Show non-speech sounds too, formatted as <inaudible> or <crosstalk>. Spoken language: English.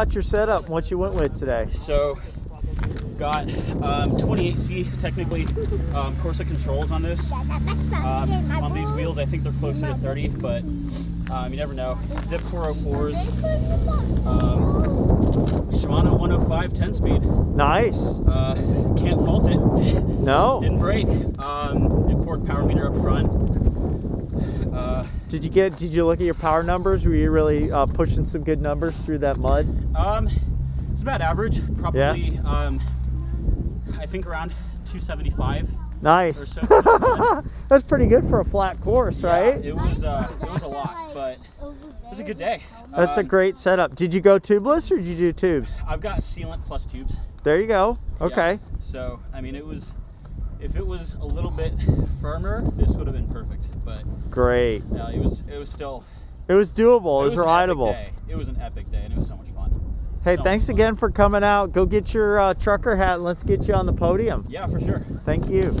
Got your setup, and what you went with today. So, got um, 28C technically um, Corsa controls on this. Um, on these wheels, I think they're closer to 30, but um, you never know. Zipp 404s, um, Shimano 105 10 speed. Nice. Uh, can't fault it. <laughs> No. Didn't break. Um, the Quarq power meter up front. Uh, Did you get? Did you look at your power numbers? Were you really uh, pushing some good numbers through that mud? um, it's about average. Probably, um, I think around 275. Nice. Or so. <laughs> That's pretty good for a flat course, Yeah, right? it was uh, it was a lot, but it was a good day. That's a Um, great setup. Did you go tubeless or did you do tubes? I've got sealant plus tubes. There you go. Yeah, Okay. So I mean, it was if it was a little bit firmer, this would have been perfect. But Great. uh, it was it was still It was doable. It, was, epic rideable. It was an epic day, and it was so much fun. Hey, So thanks fun. again for coming out. Go get your uh, trucker hat and let's get you on the podium. Yeah, for sure. Thank you.